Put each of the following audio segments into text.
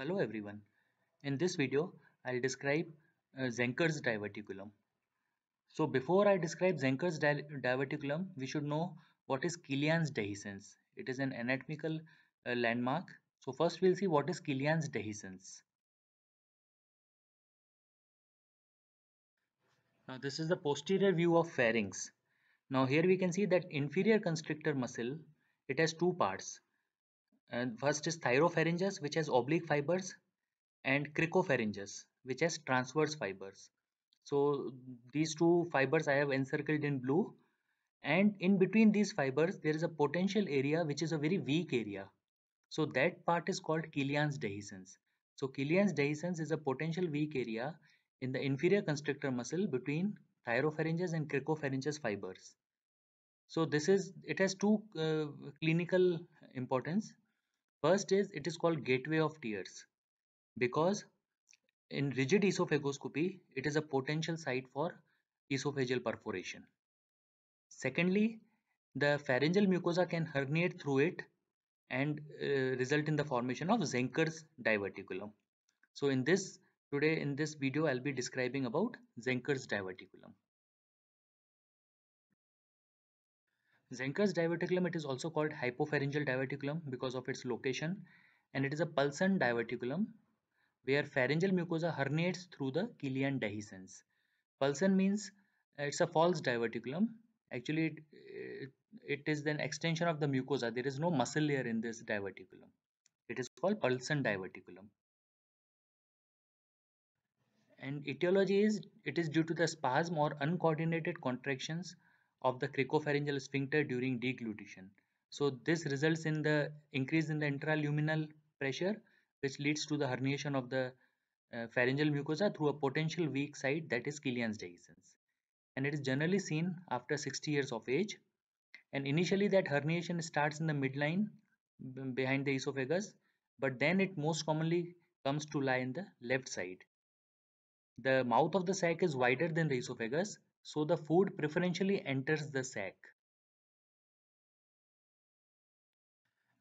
Hello everyone. In this video, I'll describe uh, Zenker's diverticulum. So before I describe Zenker's di diverticulum, we should know what is Killian's dehiscence. It is an anatomical uh, landmark. So first we'll see what is Killian's dehiscence. Now this is the posterior view of pharynx. Now here we can see that inferior constrictor muscle, it has two parts. And first is thyropharyngeus which has oblique fibers and cricopharyngeus which has transverse fibers. So these two fibers I have encircled in blue and in between these fibers there is a potential area which is a very weak area. So that part is called Killian's dehiscence. So Killian's dehiscence is a potential weak area in the inferior constrictor muscle between thyropharyngeus and cricopharyngeus fibers. So this is it has two uh, clinical importance. First is it is called gateway of tears because in rigid esophagoscopy it is a potential site for esophageal perforation. Secondly, the pharyngeal mucosa can herniate through it and uh, result in the formation of Zenker's diverticulum. So in this today in this video I'll be describing about Zenker's diverticulum. Zenker's diverticulum it is also called hypopharyngeal diverticulum because of its location and it is a pulsion diverticulum where pharyngeal mucosa herniates through the Killian dehiscence. Pulsion means it's a false diverticulum. Actually, it, it, it is an extension of the mucosa. There is no muscle layer in this diverticulum. It is called pulsion diverticulum. And etiology is it is due to the spasm or uncoordinated contractions of the cricopharyngeal sphincter during deglutition. So this results in the increase in the intraluminal pressure which leads to the herniation of the uh, pharyngeal mucosa through a potential weak site that is Killian's dehiscence. And it is generally seen after 60 years of age. And initially that herniation starts in the midline behind the esophagus, but then it most commonly comes to lie in the left side. The mouth of the sac is wider than the esophagus so the food preferentially enters the sac.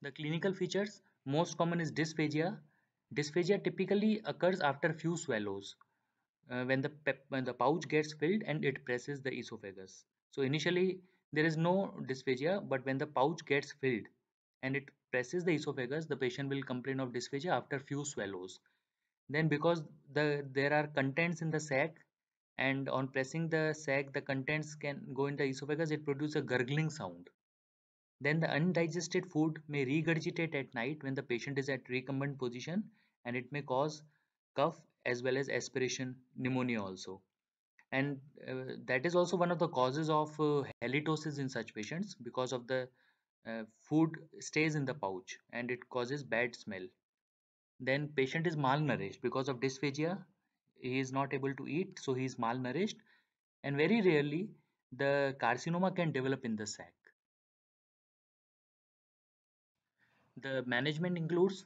The clinical features most common is dysphagia. Dysphagia typically occurs after few swallows uh, when the when the pouch gets filled and it presses the esophagus. So initially there is no dysphagia but when the pouch gets filled and it presses the esophagus the patient will complain of dysphagia after few swallows. Then because the there are contents in the sac and on pressing the sac the contents can go in the esophagus it produces a gurgling sound. Then the undigested food may regurgitate at night when the patient is at recumbent position and it may cause cough as well as aspiration pneumonia also. And uh, that is also one of the causes of uh, halitosis in such patients because of the uh, food stays in the pouch and it causes bad smell. Then patient is malnourished because of dysphagia he is not able to eat so he is malnourished. And very rarely the carcinoma can develop in the sac. The management includes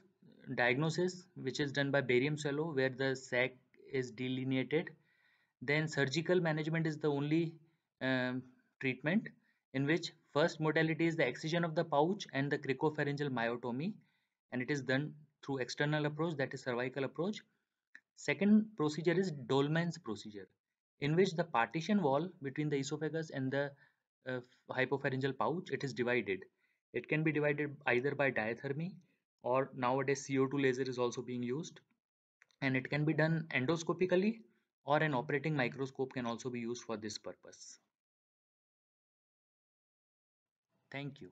diagnosis which is done by barium swallow where the sac is delineated. Then surgical management is the only um, treatment in which first modality is the excision of the pouch and the cricopharyngeal myotomy. And it is done through external approach that is cervical approach Second procedure is Dohlman's procedure, in which the partition wall between the esophagus and the uh, hypopharyngeal pouch it is divided. It can be divided either by diathermy or nowadays CO2 laser is also being used, and it can be done endoscopically or an operating microscope can also be used for this purpose. Thank you.